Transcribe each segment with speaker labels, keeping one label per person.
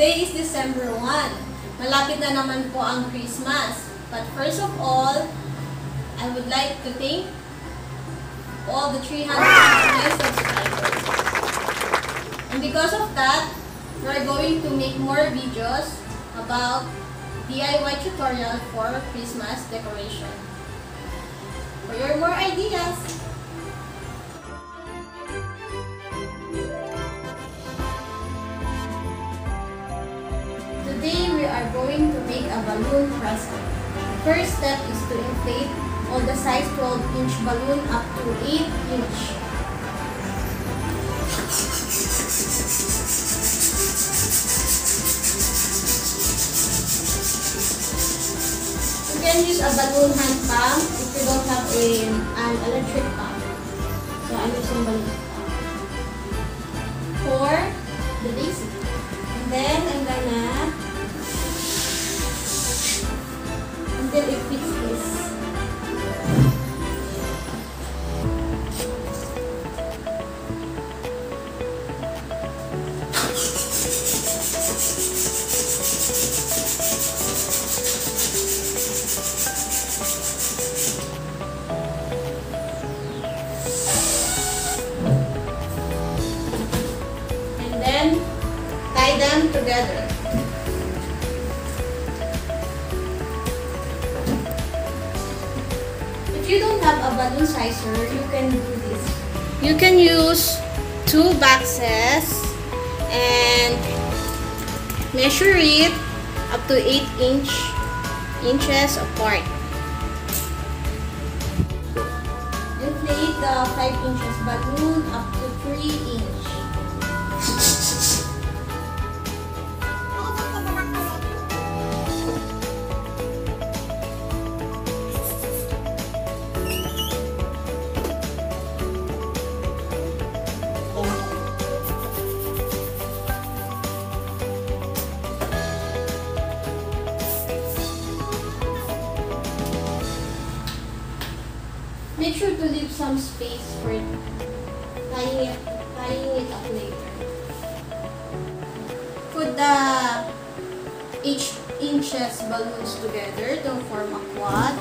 Speaker 1: Today is December 1. Malapit na naman po ang Christmas. But first of all, I would like to thank all the 300 subscribers. And because of that, we're going to make more videos about DIY tutorial for Christmas decoration. For your more ideas, going to make a balloon present. First step is to inflate all the size 12 inch balloon up to 8 inch. You can use a balloon hand pump if you don't have a, an electric pump. So I'm using balloon pump. For the you don't have a balloon sizer, you can do this. You can use two boxes and measure it up to 8 inch inches apart. Inflate the 5 inches balloon up to 3 inch. Make sure to leave some space for tying it, tying it up later. Put the each inches balloons together to form a quad.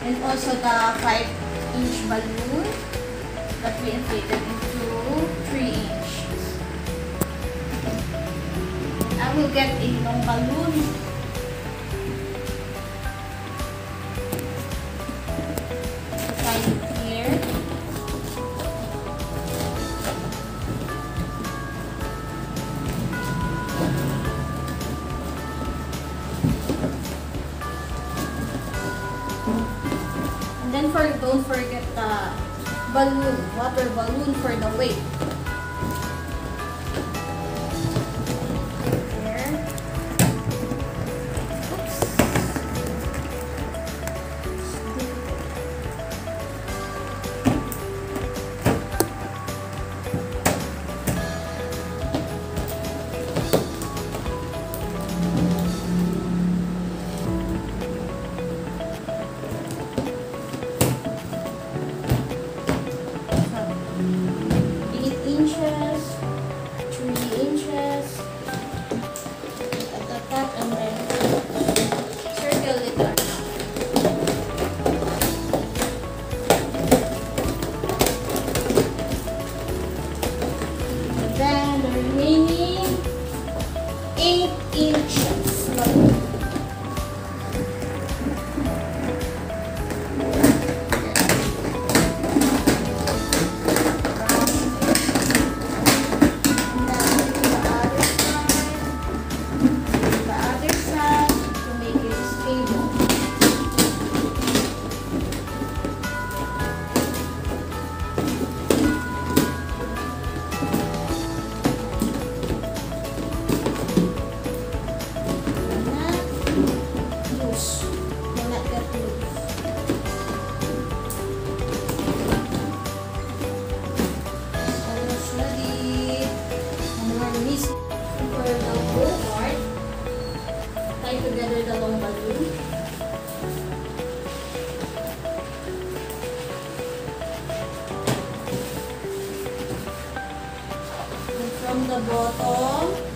Speaker 1: And also the 5 inch balloon that we inflated into 3 inches. I will get a long balloon for don't forget the balloon, water balloon for the weight. eating bottom.